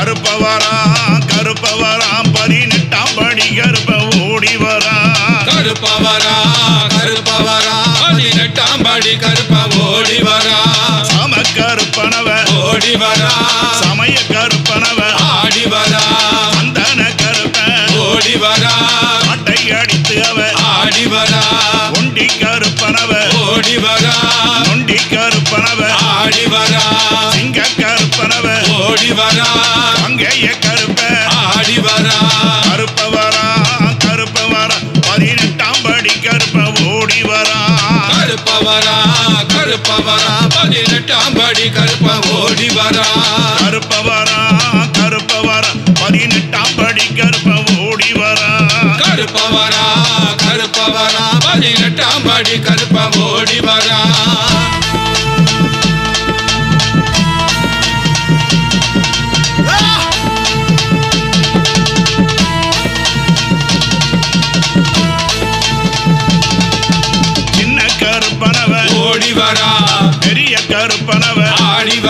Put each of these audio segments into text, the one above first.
கருப்பவரா கருப்பவரா பதினெட்டாம் படி கருப்ப ஓடி வரா கருப்பவரா கருப்பவரா பதினெட்டாம் படி கருப்ப ஓடி வரா சம கருப்பனவ ஓடி வரா சமய கருப்பனவ ஆடி வரா சந்தன கருப்ப ஓடி வரா அட்டை அடித்து அவ ஆடி வரா ஒண்டி கருப்பனவ ஓடி வரா நொண்டி கருப்பனவ ஆடி வரா சிங்க கருப்பனவ ஓடி வரா அங்கேய கருப்ப. ஆடி வரா கருப்பவரா கருப்பவரா. பதினெட்டாம் படி கருப்ப ஓடி வரா கருப்பவரா கருப்பவரா. பதினெட்டாம் படி கருப்ப ஓடி வரா கருப்பவரா கருப்பவரா. பதினெட்டாம் படி கருப்ப ஓடி வரா கருப்பவரா கருப்பவரா. பதினெட்டாம் படி கருப்ப ஓடி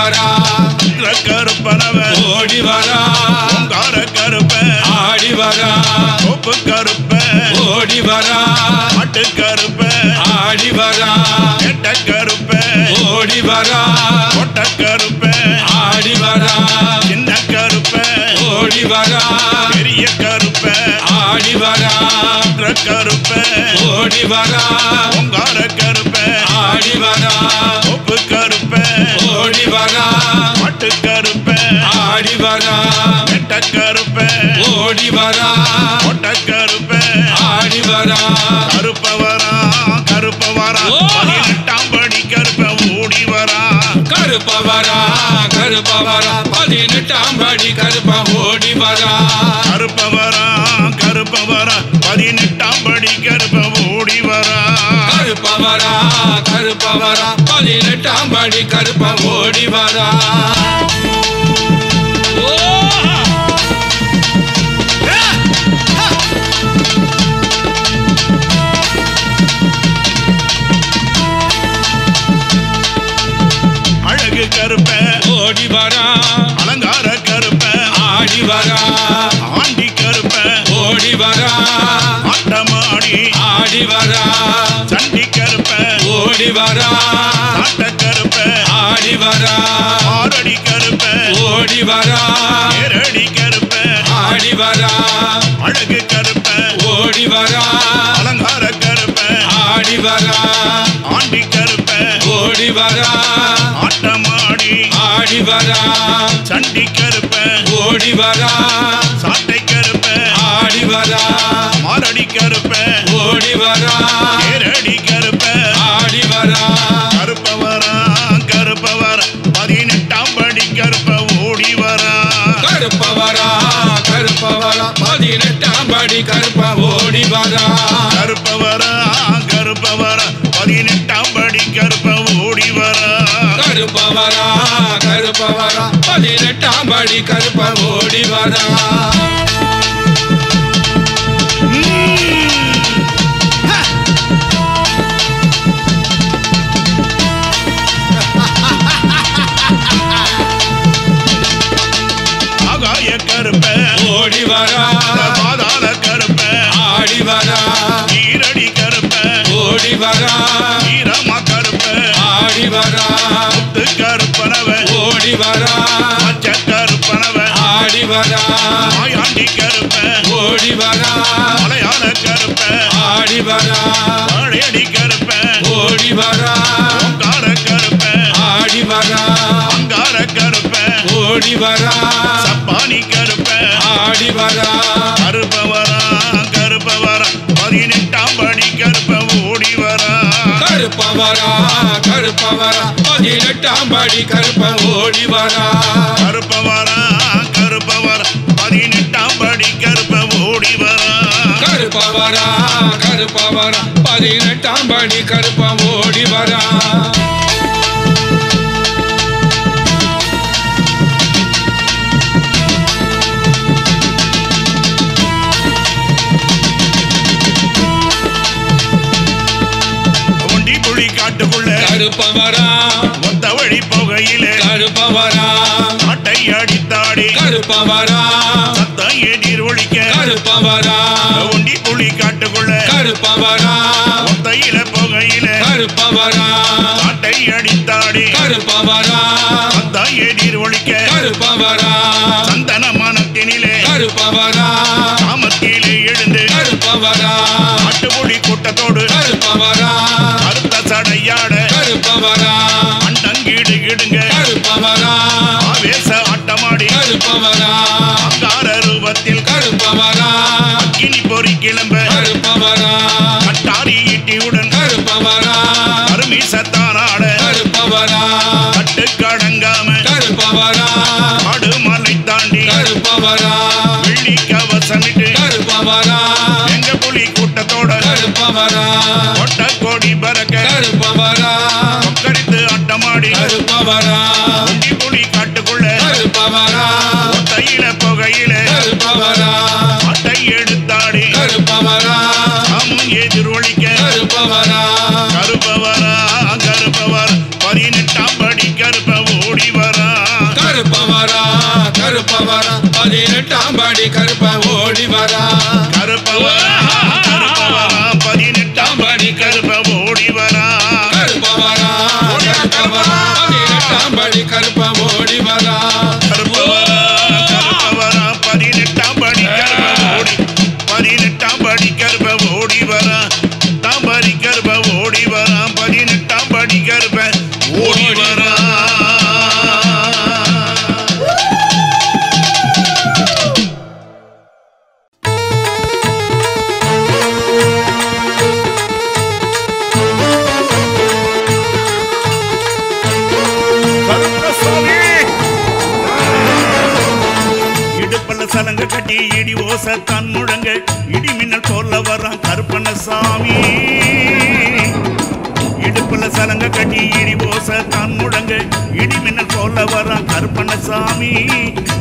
வரா கருப்பனவ ஓடி வரா ஓங்கார கருப்ப ஆடி வரா கோப்பு கருப்ப ஓடி வரா மாட்டு கருப்ப ஆடி வரா கெட்ட கருப்ப ஓடி வரா கொட்ட கருப்ப ஆடி வரா சின்ன கருப்ப ஓடி வரா பெரிய கருப்ப ஆடி வரா கருப்ப ஓடி வரா ஓங்கார வரா கோப்பு கருப்ப. ஓடி வரா மாட்டு கருப்ப. ஆடி வரா கெட்ட கருப்ப. ஓடி வரா கொட்ட கருப்ப. ஆடி வரா கருப்பவரா கருப்பவரா! பதினெட்டாம் படி கருப்ப ஓடி வரா. கருப்பவரா கருப்பவரா பதினெட்டாம் படி கருப்ப ஓடி வரா. கருப்பவரா கருப்பவரா பதினெட்டாம் படி வரா கருப்பவரா கருப்பவரா. பதினெட்டாம் படி கருப்ப ஓடி வரா! அழகு கருப்ப ஓடி வரா. அலங்கார கருப்ப ஆடி வரா. ஆண்டி கருப்ப ஓடி வரா. ஆட்டமாடி ஆடி வரா. ஓடி வரா கருப்ப ஆடி வரா ஆரடி கருப்ப. ஓடி வரா ஏரடி கருப்ப. ஆடி வரா அழகு கருப்ப. ஓடி வரா அலங்கார கருப்ப. ஆடி வரா ஆண்டி கருப்ப. ஓடி வரா ஆட்டமாடி. ஆடி வரா சண்டி கருப்ப. ஓடி வரா சாட்டை கருப்ப. ஆடி வரா மாரடி கருப்ப. ஓடி வரா ஏரடி கருப்ப ஓடி வரா கருப்பவரா கருப்பவரா பதினெட்டாம் படி கருப்ப ஓடி வரா கருப்பவரா கருப்பவரா பதினெட்டாம் படி கருப்ப ஓடி வரா வரா மாயாண்டி கருப்ப. ஓடி வரா மலையாள கருப்ப. ஆடி வரா பழையடி கருப்ப. ஓடி வரா ஓங்கார கருப்ப. ஆடி வரா அங்கார கருப்ப. ஓடி வரா சப்பானி கருப்ப. ஆடி வரா பதினெட்டாம் படி கருப்ப ஓடி வரா கருப்பவரா கருப்பவரா. பதினெட்டாம் படி கருப்ப ஓடி வரா கருப்பவரா கருப்பவரா பதினெட்டாம் படி கருப்ப ஓடி வரா கருப்பவரா கருப்பவரா பதினெட்டாம் படி கருப்ப ஓடி வரா கருப்பவரா கருப்பவரா. சத்தம் எதிர் ஒழிக்க. கருப்பவரா. ஒண்டி புலி காட்டுக்குள்ள. கருப்பவரா. ஒத்தையில புகையில. கருப்பவரா. காட்டை அடித்தாடி. கருப்பவரா. சத்தம் எதிர் ஒழிக்க. கருப்பவரா. சந்தன மனத்தினிலே கருப்பவரா. காமத்திலே எழுந்து. கருப்பவரா. காட்டுப்புலி கூட்டத்தோடு. கருப்பவரா. கருத்த சடையாட. கருப்பவரா. கருப்பவரா அங்கார ரூபத்தில் கருப்பவரா கினி பொறி கிளம்ப கருப்பவரா கட்டாரி ஈட்டியுடன் கருப்பவரா அருமி சத்தானாட கருப்பவரா கட்டு கடங்காம கருப்பவரா காடு மலை தாண்டி கருப்பவரா வெள்ளி கவசமிட்டு கருப்பவரா எங்க புலி கூட்டத்தோட கருப்பவரா கொட்ட கோடி பறக்க கருப்பவரா கொக்கரித்து ஆட்டமாடி கருப்பவரா கருப்பவரா. அட்டை எடுத்தாடி. கருப்பவரா. அம் எதிரொலிக்க. கருப்பவரா. கருப்பவரா கருப்பவர். பதினெட்டாம் படி கருப்ப ஓடி வரா கருப்பவரா கருப்பவரா. பதினெட்டாம் படி கருப்ப ஓடி வரா கருப்பவரா கருப்பவரா. பதினெட்டாம் படி கருப்ப ஓடி வரா கருப்பவரா கருப்பவரா. பதினெட்டாம் படி கருப்ப இடி முழங்கள் தன் இடி மின்னல் போல வரான் கருப்பண்ணசாமி. இடுப்புல சலங்க கட்டி இடி போசத்தான் முழங்கள் முழங்க இடி மின்னல் போல வரான் கருப்பண்ணசாமி.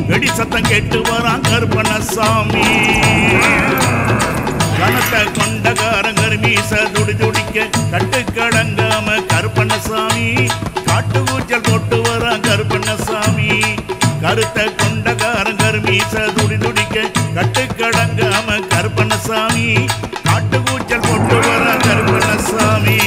வெடி சத்தம் கேட்டு வரான் கருப்பண்ணசாமி. கனத்த கொண்டகாரங்கர் மீச துடி துடிக்க கட்டு கடங்காம கருப்பண்ணசாமி. காட்டு ஊச்சல் போட்டு வரா கருப்பண்ணசாமி. கருத்த கொண்டகாரங்கர் மீச துடி துடி கட்டுக்கடங்காம கருப்பண்ணசாமி காட்டு கூச்சல் போட்டு வர கருப்பண்ணசாமி.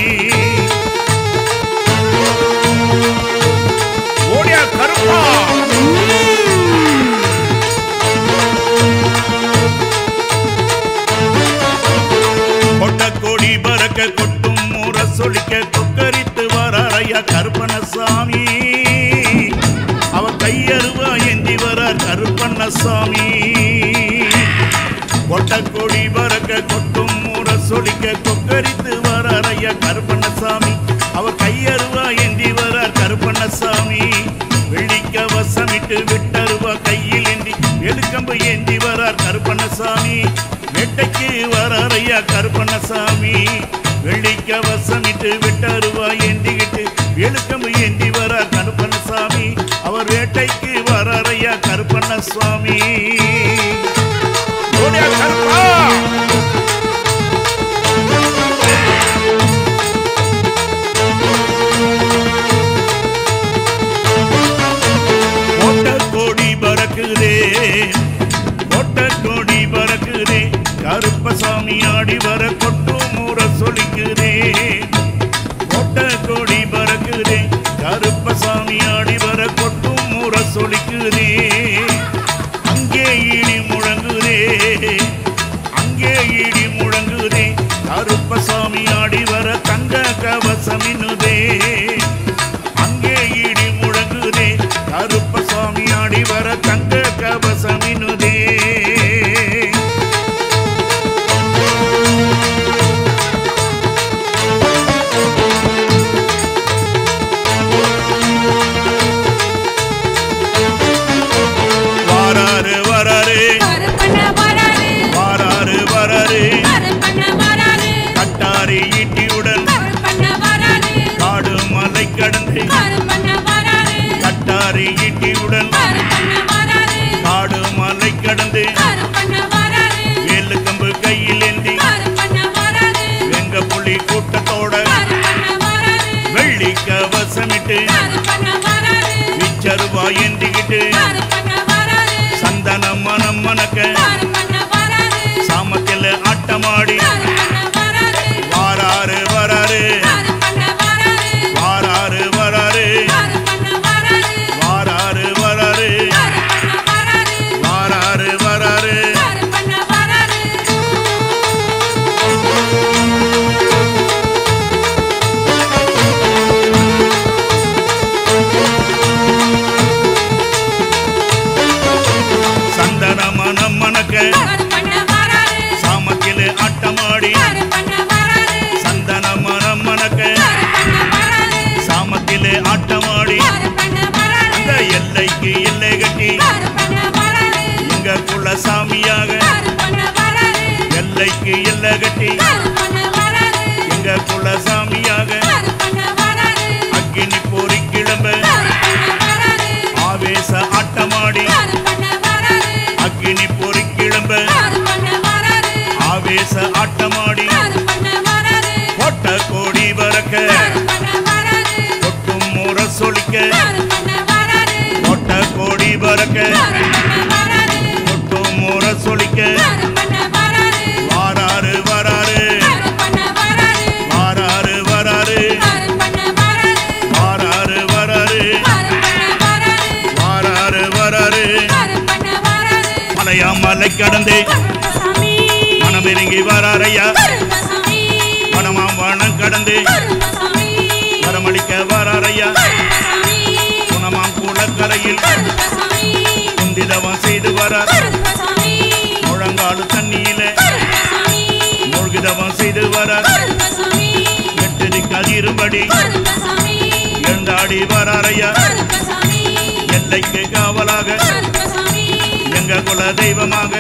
கொட்ட கொடி வரக்க கொட்டும் மூட சொலிக்க கொக்கரித்து வரார் ஐயா கருப்பண்ணசாமி. அவர் கையருவா ஏந்தி வரார் கருப்பண்ணசாமி. வெள்ளிக்க வசமிட்டு விட்டருவா கையில் ஏந்தி எழுக்கம்பு ஏந்தி வரார் கருப்பண்ணசாமி. நெட்டைக்கு வரார் ஐயா கருப்பண்ணசாமி. வெள்ளிக்க வசமிட்டு விட்டருவா ஏந்திக்கிட்டு எழுக்கம்பு ஏந்தி வரார் கருப்பண்ணசாமி. அவர் வேட்டைக்கு வராரையா கருப்பண்ணசுவாமி ஓடியா கருப்பசாமி ஆடி வர கொட்டும் முற சொலிக்குதே. அங்கே இடி முழங்குதே. அங்கே இடி முழங்குதே. கருப்பசாமி ஆடி வர தங்க கவசமினுதே. அங்கே இடி முழங்குதே. கருப்பசாமி ஆடி வர தங்க கவசமினுதே. பறக்க. மொட்டை கோடி பறக்க. கொட்டும் முறை சொலிக்க. வாராரு வராரு. வாராரு வராரு. வாராரு வராரு. வாராரு வராரு. மலையா மலை கடந்து. மனம் இறங்கி வராரையா. மனமாம் வனம் கடந்து. வரமளிக்க வராரையா. செய்து வர எட்டு கதிரும்படி எந்தாடி வரையா எல்லைக்கு காவலாக? எங்க குல தெய்வமாக